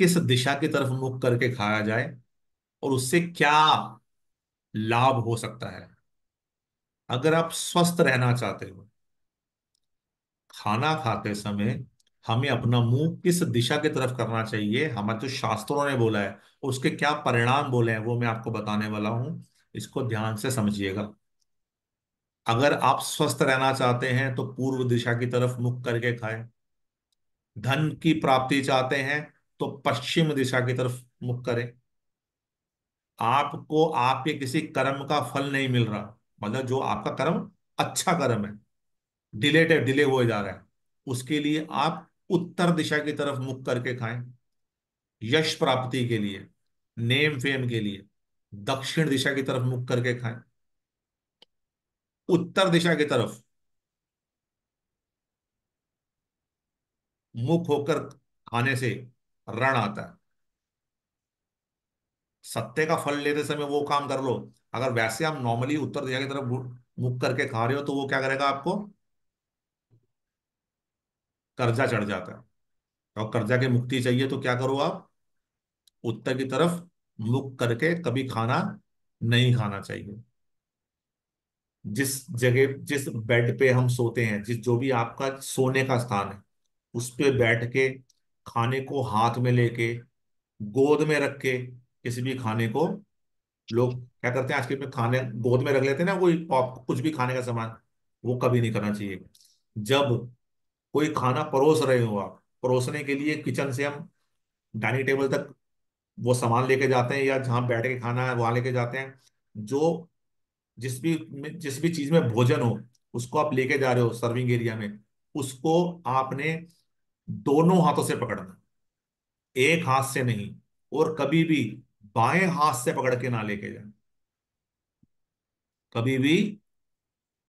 किस दिशा की तरफ़ मुख करके खाया जाए और उससे क्या लाभ हो सकता है? अगर आप स्वस्थ रहना चाहते हो, खाना खाते समय हमें अपना मुँह किस दिशा की तरफ़ करना चाहिए? हमारे जो शास्त्रों ने बोला है, उसके क्या परिणाम बोले हैं वो मैं आपको बताने वाला हूँ। इसको ध्यान से समझिएगा। अगर आप स्वस्थ रहना चाहते हैं तो पूर्व दिशा की तरफ़ मुख करके खाएँ। धन की प्राप्ति चाहते हैं तो पश्चिम दिशा की तरफ़ मुख करें। आपको, आपके किसी कर्म का फल नहीं मिल रहा। मतलब जो आपका कर्म अच्छा कर्म है डिलेटेड डिले हुए जा रहा है, उसके लिए आप उत्तर दिशा की तरफ़ मुख करके खाएँ। यश प्राप्ति के लिए नेम फेम के लिए, दक्षिण दिशा की तरफ़ मुख करके खाएँ। उत्तर दिशा की तरफ़ मुख होकर खाने से रण आता है। सत्य का फल लेते समय वो काम कर लो। अगर वैसे आप नॉर्मली उत्तर दिशा की तरफ़ मुख करके खा रहे हो तो वो क्या करेगा आपको? कर्जा चढ़ जाता है। और कर्जा की मुक्ति चाहिए तो क्या करो आप? उत्तर की तरफ़ मुख करके कभी खाना नहीं खाना चाहिए। जिस जगह, जिस बेड पे हम सोते हैं, जिस जो भी आपका सोने का स्थान है, उस पे बैठ के खाने को हाथ में लेके, गोद में रख के किसी भी खाने को लोग क्या करते हैं आज के खाने गोद में रख लेते हैं ना कोई कुछ भी खाने का सामान, वो कभी नहीं करना चाहिए। जब कोई खाना परोस रहे हो आप, परोसने के लिए किचन से हम डाइनिंग टेबल तक वो सामान लेके जाते हैं या जहाँ बैठ के खाना है वहाँ लेके जाते हैं, जो जिस भी जिस भी चीज़ में भोजन हो, उसको आप लेके जा रहे हो सर्विंग एरिया में, उसको आपने दोनों हाथों से पकड़ना। एक हाथ से नहीं, और कभी भी बाएँ हाथ से पकड़ के ना लेके जाना। कभी भी